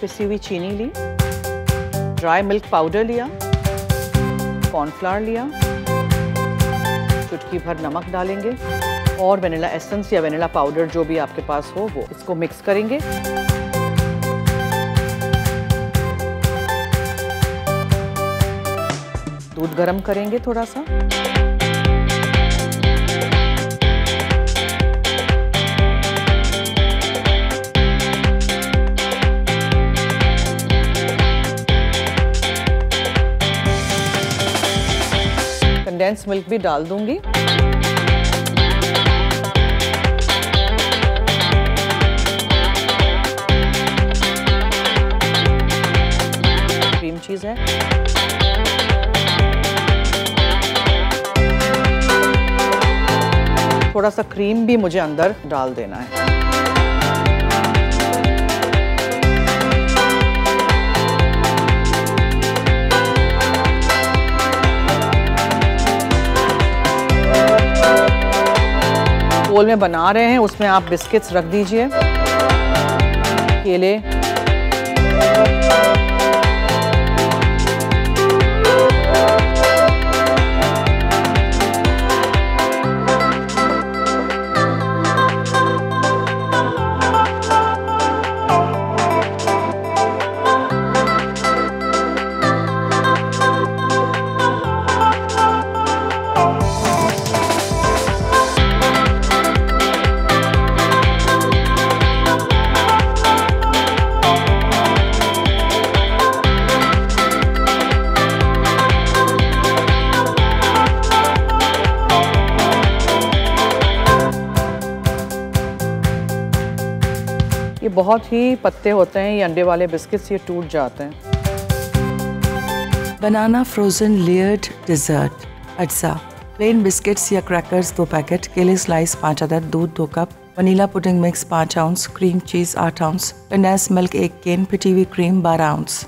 पिसी हुई चीनी ली ड्राई मिल्क पाउडर लिया कॉर्नफ्लावर लिया, चुटकी भर नमक डालेंगे और वेनिला एसेंस या वेनिला पाउडर जो भी आपके पास हो, वो इसको मिक्स करेंगे। दूध गरम करेंगे थोड़ा सा। कंडेंस मिल्क भी डाल दूँगी। क्रीम चीज़ है। थोड़ा सा क्रीम भी मुझे अंदर डाल देना है। बोल में बना रहे हैं उसमें आप बिस्किट्स रख दीजिए केले। ये बहुत ही पत्ते होते हैं, ये अंडे वाले बिस्किट्स, ये टूट जाते हैं। बनाना फ्रोजन लेयर्ड डिजर्ट अज्जा प्लेन बिस्किट्स या क्रैकर्स दो पैकेट केले स्लाइस पाँच अदर दूध दो कप वनीला पुडिंग मिक्स पाँच आउंस क्रीम चीज़ आठ आउंस कंडेंस मिल्क एक केन पिटी हुई क्रीम बारह आउंस